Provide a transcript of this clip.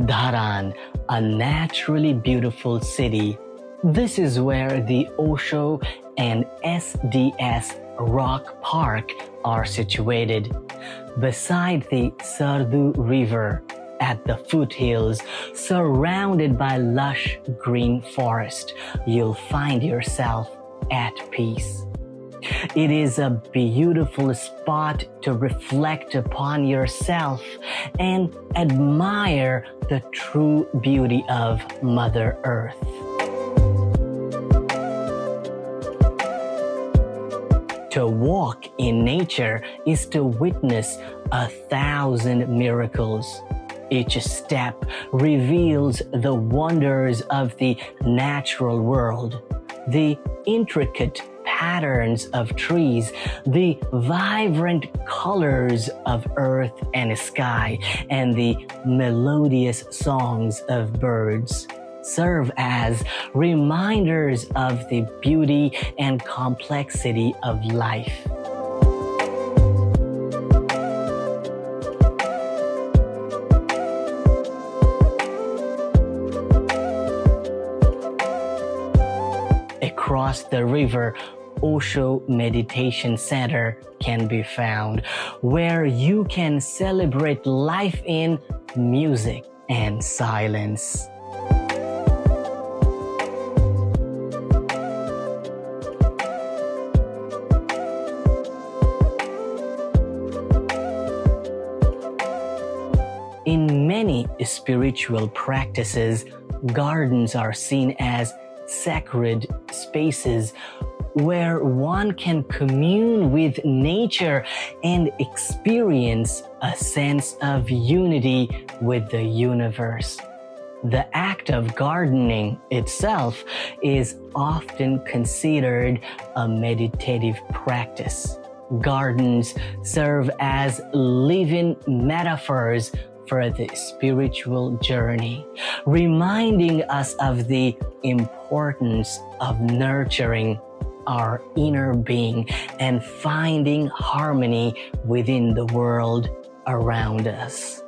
Dharan, a naturally beautiful city. This is where the Osho and SDS Rock Park are situated. Beside the Sardu River, at the foothills, surrounded by lush green forest, you'll find yourself at peace. It is a beautiful spot to reflect upon yourself and admire the true beauty of Mother Earth. To walk in nature is to witness a thousand miracles. Each step reveals the wonders of the natural world, the intricate patterns of trees, the vibrant colors of earth and sky, and the melodious songs of birds serve as reminders of the beauty and complexity of life. Across the river, Osho Meditation Center can be found, where you can celebrate life in music and silence. In many spiritual practices, gardens are seen as sacred spaces where one can commune with nature and experience a sense of unity with the universe. The act of gardening itself is often considered a meditative practice. Gardens serve as living metaphors for the spiritual journey, reminding us of the importance of nurturing our inner being and finding harmony within the world around us.